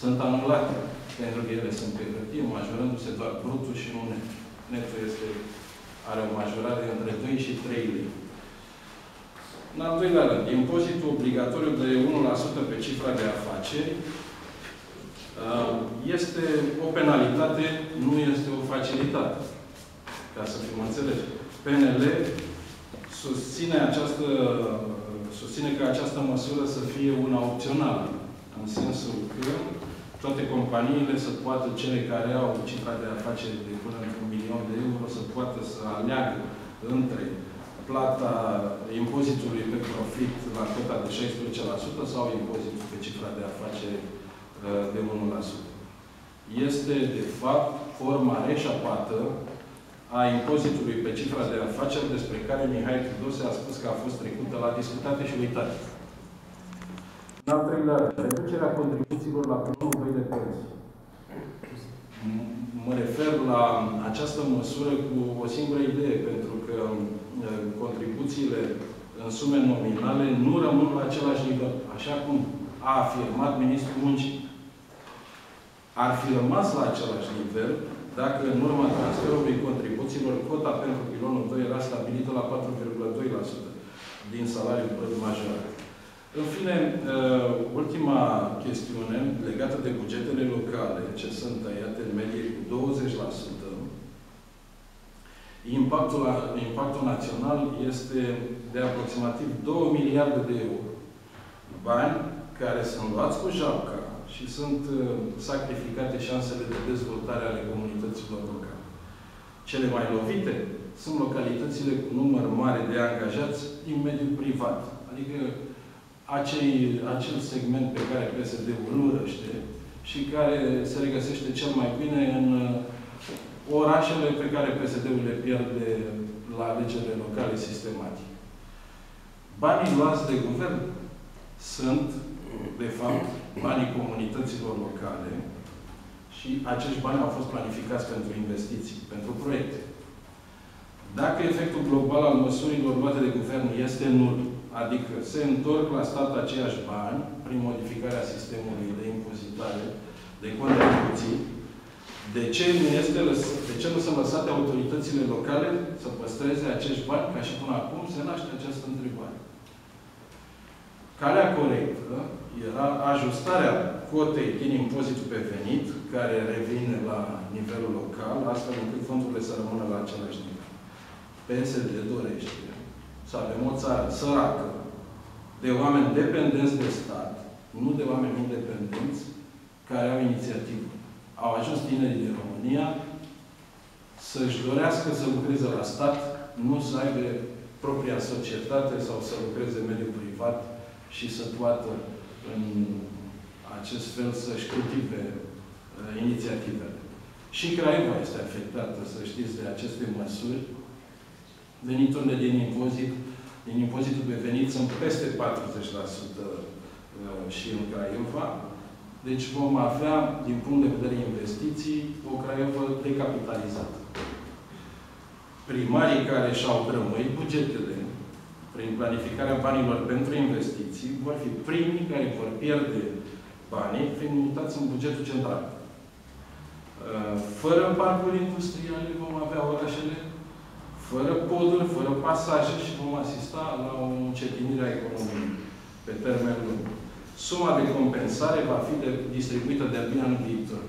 sunt anulate, pentru că ele sunt pe hârtie, majorându-se doar brutul și nu net. Netul este, are o majorare între 2 și 3 lei. În al doilea rând, impozitul obligatoriu de 1% pe cifra de afaceri uh, este o penalitate, nu este o facilitate. Ca să fim înțelegi. PNL susține, această, susține că această măsură să fie una opțională, în sensul că toate companiile să poată, cele care au cifra de afaceri de până un milion de euro, să poată să aleagă între plata impozitului pe profit la cota de 16% sau impozitul pe cifra de afaceri uh, de 1%. Este, de fapt, forma reșapată a impozitului pe cifra de afaceri despre care Mihai Tudose a spus că a fost trecută la discutate și uitate. În al treilea rând, reducerea contribuțiilor la planul de părți. Mă refer la această măsură cu o singură idee, pentru că contribuțiile în sume nominale nu rămân la același nivel, așa cum a afirmat Ministrul Muncii. Ar fi rămas la același nivel dacă în urma transferului contribuțiilor cota pentru pilonul 2 era stabilită la 4,2% din salariul brut major. În fine, uh, ultima chestiune legată de bugetele locale, ce sunt tăiate în medie cu 20%, impactul, impactul național este de aproximativ 2 miliarde de euro. Bani care sunt luați cu japca și sunt uh, sacrificate șansele de dezvoltare ale comunităților locale. Cele mai lovite sunt localitățile cu număr mare de angajați din mediul privat. Adică acei, acel segment pe care PSD-ul nu răște și care se regăsește cel mai bine în uh, orașele pe care PSD-ul le pierde la alegerile locale sistematic. Banii luați de guvern sunt, de fapt, banii comunităților locale și acești bani au fost planificați pentru investiții, pentru proiecte. Dacă efectul global al măsurilor luate de guvern este nul, adică se întorc la stat aceiași bani prin modificarea sistemului de impozitare, de contribuții, de ce nu este de ce nu sunt lăsate autoritățile locale să păstreze acești bani ca și până acum se naște această întrebare. Calea corectă era ajustarea cotei din impozitul pe venit, care revine la nivelul local, astfel încât fondurile să rămână la același nivel. PSD dorește să avem o țară săracă, de oameni dependenți de stat, nu de oameni independenți, care au inițiativă. Au ajuns tinerii din România să-și dorească să lucreze la stat, nu să aibă propria societate sau să lucreze în mediul privat și să poată în acest fel să-și cultive uh, inițiativele. Și Craiova este afectată, să știți, de aceste măsuri. Veniturile din impozit, din impozitul pe venit sunt peste 40% uh, și în Craiova. Deci vom avea, din punct de vedere investiții, o Craiova decapitalizată. Primarii care și-au drămâit bugetele prin planificarea banilor pentru investiții, vor fi primii care vor pierde banii fiind mutați în bugetul central. Uh, fără parcuri industriale vom avea orașele, fără poduri, fără pasaje și vom asista la o încetinire a economiei pe termen lung. Suma de compensare va fi de, distribuită de bine în viitor.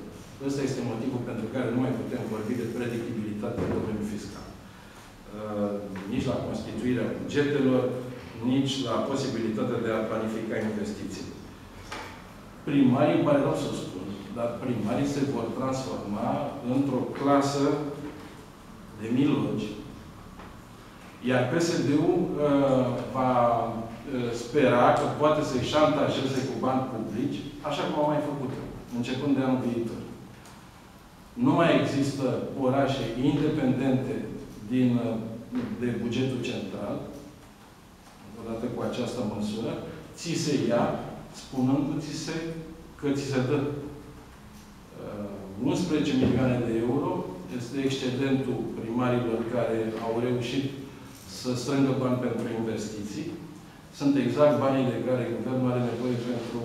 Ăsta este motivul pentru care nu mai putem vorbi de predictibilitate în domeniul fiscal. Uh, nici la constituirea bugetelor, nici la posibilitatea de a planifica investiții. Primarii, pare rău să spun, dar primarii se vor transforma într-o clasă de milogi, iar PSD-ul uh, va uh, spera că poate să-i șantajeze cu bani publici, așa cum au mai făcut începând de anul viitor. Nu mai există orașe independente din, de bugetul central, odată cu această măsură, ți se ia, spunând că ți se, că ți se dă uh, 11 milioane de euro, este excedentul primarilor care au reușit să strângă bani pentru investiții. Sunt exact banii de care guvernul are nevoie pentru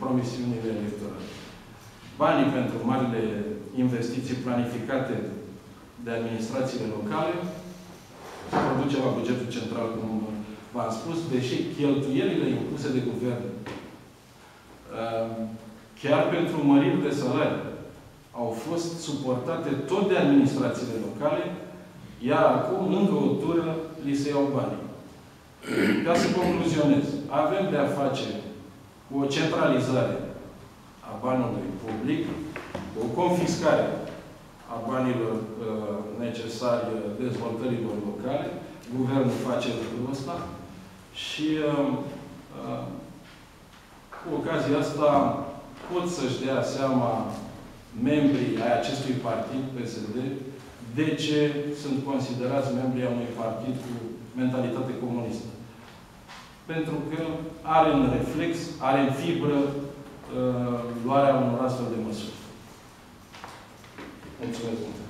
promisiunile electorale. banii pentru marile investiții planificate de administrațiile locale se produce la bugetul central, cum v-am spus, deși cheltuielile impuse de guvern uh, chiar pentru măriri de salari au fost suportate tot de administrațiile locale, iar acum, încă o tură, li se iau banii. Ca să concluzionez, avem de a face cu o centralizare a banului public, cu o confiscare a banilor uh, necesari dezvoltărilor locale. Guvernul face lucrul ăsta și uh, uh, cu ocazia asta pot să-și dea seama membrii ai acestui partid, PSD, de ce sunt considerați membrii a unui partid cu mentalitate comunistă. Pentru că are în reflex, are în fibră uh, luarea unor astfel de măsuri. Mulțumesc mult!